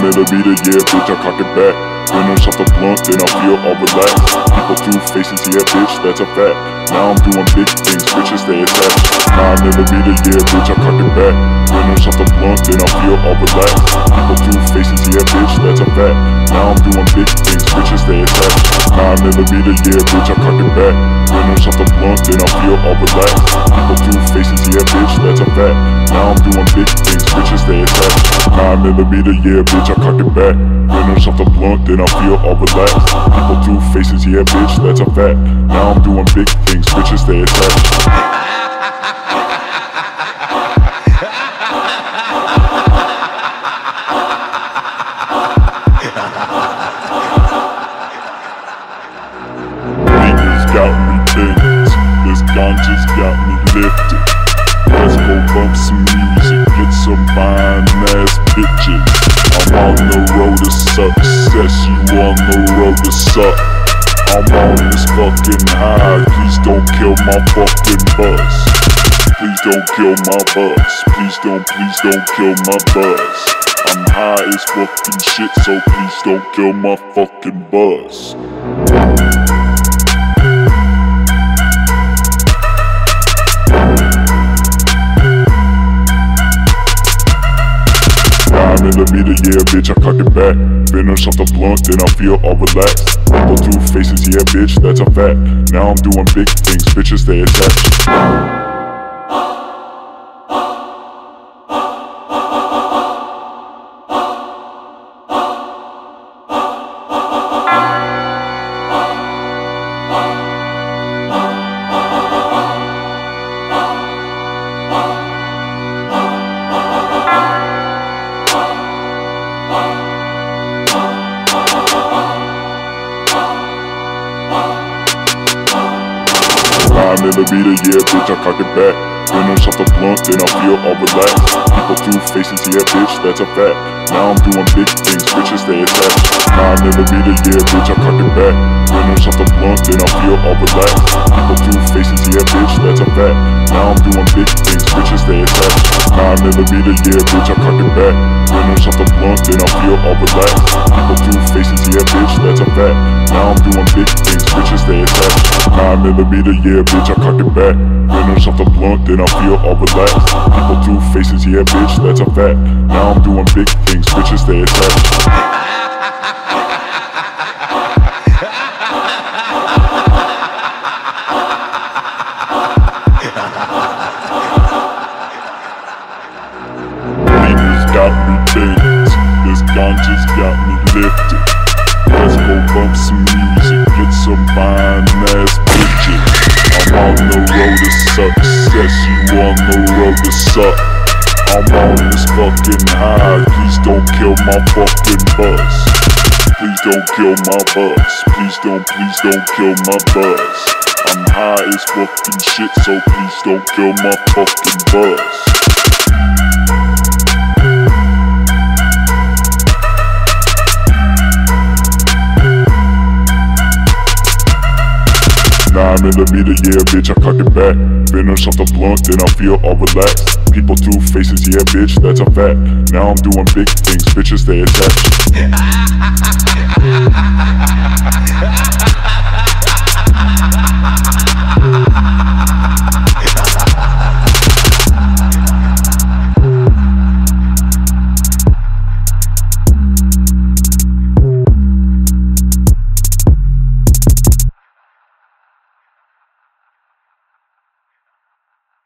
millimeter, yeah, bitch, I cock it back. When I'm shot the blunt, then I feel all relaxed. People two faces, yeah, bitch, that's a fact. Now I'm doing big things, bitches stay attached. Nine millimeter, yeah, bitch, I cock it back. When I'm shot the blunt, then I feel all relaxed. People two faces, yeah, bitch, that's a fact. Now I'm doing big things, bitches stay attached. Nine millimeter, yeah, bitch, I cock it back. When I'm shot the blunt, then I feel all relaxed. People two faces, yeah, bitch, that's a fact. Now I'm doing big things, 9 millimeter, yeah, bitch, I cock it back. Finish off the blunt, then I feel all relaxed People do faces, yeah, bitch, that's a fact. Now I'm doing big things, bitches, they attached. This gun just got me lifted. Let's go bump some music get some fine ass bitches. I'm on the road to success, you on the road to suck. I'm on this fucking high, please don't kill my fucking buzz. Please don't kill my buzz, please don't, please don't kill my buzz. I'm high as fucking shit, so please don't kill my fucking buzz. Nine millimeter, yeah, bitch, I cock it back. Venom shot the blunt, then I feel all relaxed. People two faces, yeah, bitch, that's a fact. Now I'm doing big things, bitches stay attached. Nine millimeter, yeah, bitch, I cock it back. Venom shot the blunt, then I feel all relaxed. People two faces, yeah, bitch, that's a fact. Now I'm doing big things, bitches stay attached. Nine millimeter, yeah, bitch, I cock it back. Venom shot the blunt, then I feel all relaxed. People two faces, yeah, bitch, that's a fact. Now I'm doing big things, bitches stay attached. Nine millimeter, yeah, bitch, I cock it back. Venom shot the blunt, then I feel all relaxed. People two faces, yeah, bitch, that's a fact. Now I'm doing big things, stay attached. Nine millimeter, yeah, bitch, I cock it back. Venom shot the blunt, then I feel all relaxed. People two faces, yeah, bitch, that's a fact. Now I'm doing big things, bitches stay attached. Got me bent, this ganja's got me lifted. Let's go bump some music, get some fine ass bitches. I'm on the road to success, you on the road to suck. I'm on this fucking high, please don't kill my fucking buzz. Please don't kill my buzz, please don't, please don't kill my buzz. I'm high as fucking shit, so please don't kill my fucking buzz. Nine millimeter, yeah, bitch, I cock it back. Venom shot the blunt, then I feel all relaxed. People two faces, yeah, bitch, that's a fact. Now I'm doing big things, bitches stay attached.